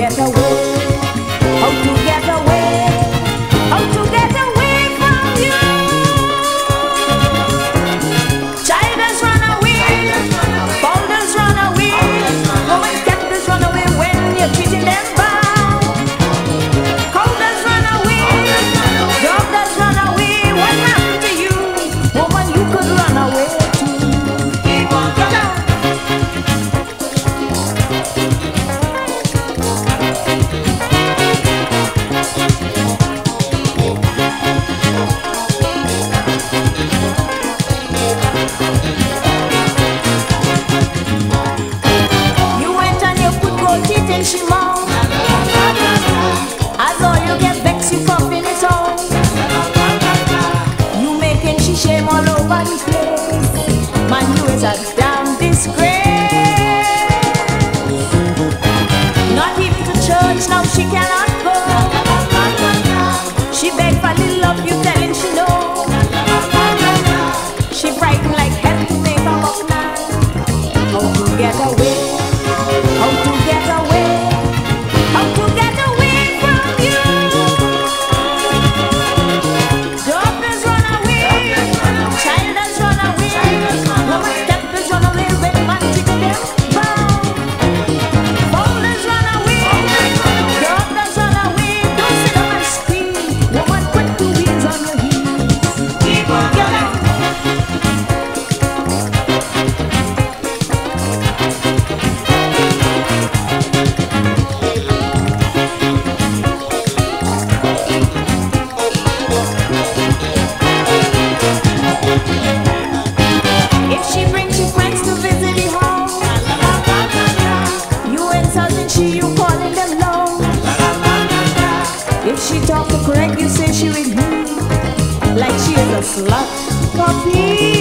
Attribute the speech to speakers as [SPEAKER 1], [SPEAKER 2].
[SPEAKER 1] get away. Not even to church now she cannot go. She begged for little love, you telling she. She like hell to now. Get away? have to correct you, say she with me, like she is a slut puppy.